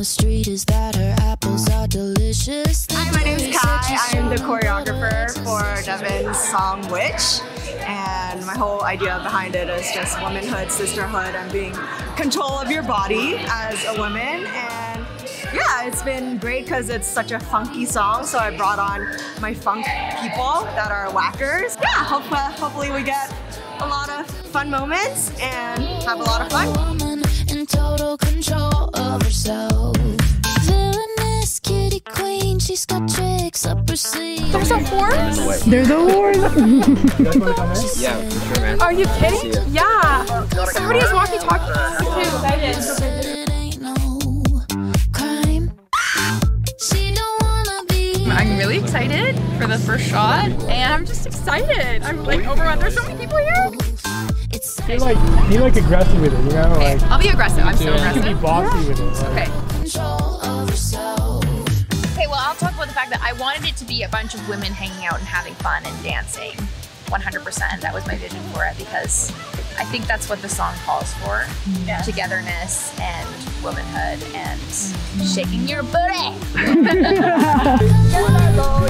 the street is that her apples are delicious. Hi, my name is Kai. I am the choreographer for Devon's song Witch. And my whole idea behind it is just womanhood, sisterhood, and being control of your body as a woman. And yeah, it's been great because it's such a funky song. So I brought on my funk people that are waackers. Yeah, hopefully, uh, hopefully we get a lot of fun moments and have a lot of fun. She's got tricks up her sleeve. There's a horse? There's a horse. Yeah, for sure, man. Are you kidding? Yeah. Somebody has walkie-talkie too. It ain't no crime. She don't wanna be. I'm really excited for the first shot, and I'm just excited. I'm like overwhelmed. There's so many people here. It's Be like, be like aggressive with it, you know? Like, I'll be aggressive. I'm so aggressive. you can be aggressive. bossy with it. Okay. control of herself. Okay, I wanted it to be a bunch of women hanging out and having fun and dancing. 100%. That was my vision for it because I think that's what the song calls for togetherness and womanhood and mm-hmm. shaking your booty.